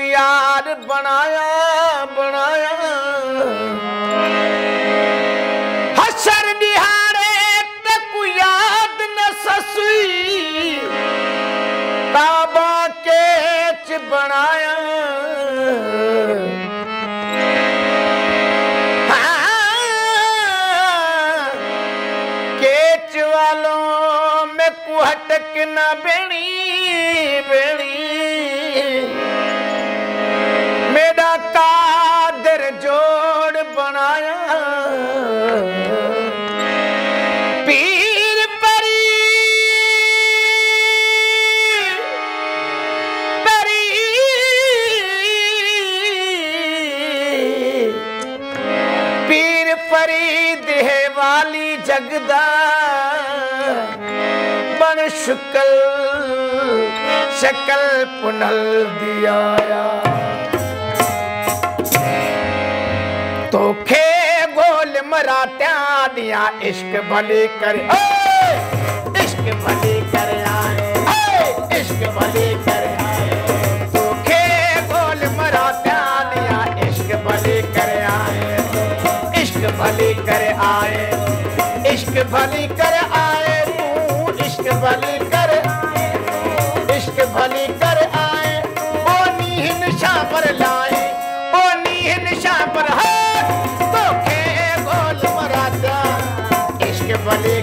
यार बनाया बनाया। हसर निहारे तक याद न ससुई ताबा के बनाया। ਬਣਾਇਆ। ਪੀਰ ਪਰੀ ਪਰੀ। ਪੀਰ ਪਰੀ ਦੇਹ ਵਾਲੀ ਜਗਦਾ ਬਣ ਸ਼ਕਲ ਸ਼ਕਲ ਪੁਨਲ ਦਿਆਇਆ दियाया तो खे गोल मरात्या दिया इश्क भले कर इश्क भले कर इश्क भले कर आए। तो खे गोल इश्क भले कर आए, इश्क भले कर आए, इश्क भली कर आए, तू इश्क भली इश्क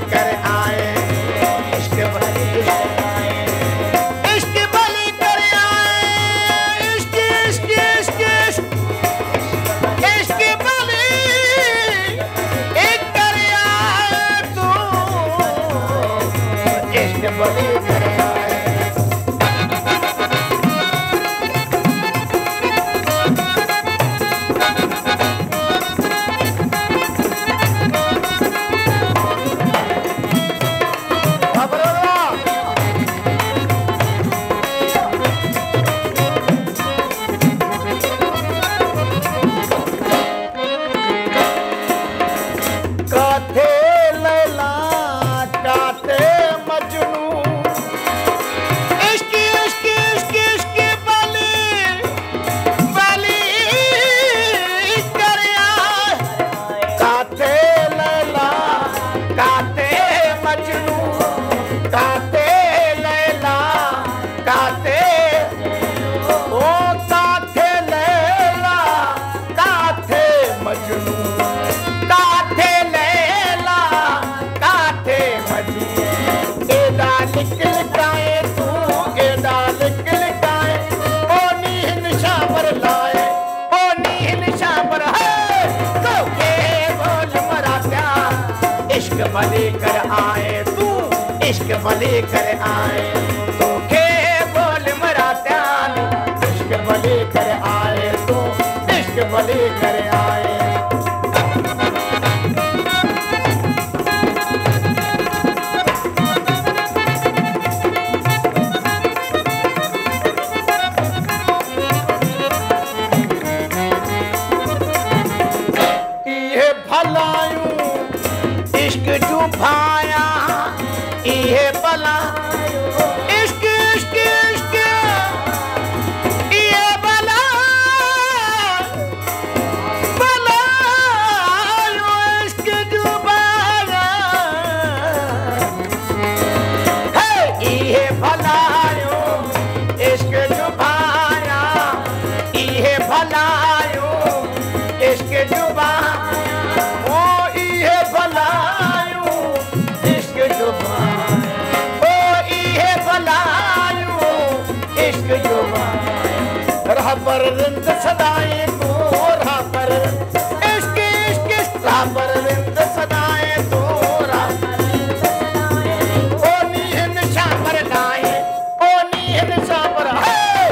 भले कर आए तू, इश्क भले कर आए। तू बोल ध्यान इश्क भले कर आए तू, इश्क भले कर आए। पर शाबर लाए ओ नीहन शाबर है!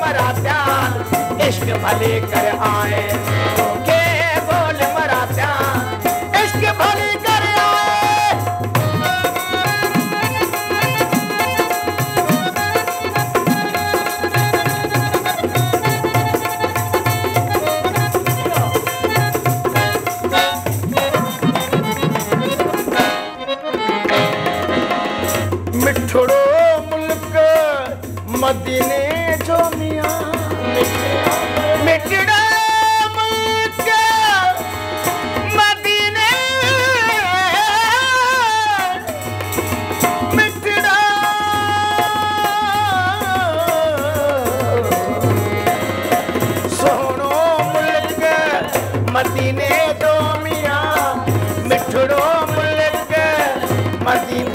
मरा प्यार इश्क भले आए मिठड़ो मुल्क मदीने जो मिया मिठड़ा मुल्क मदीने मिठड़ा जो मिया मिठड़ो मुल्क मदीने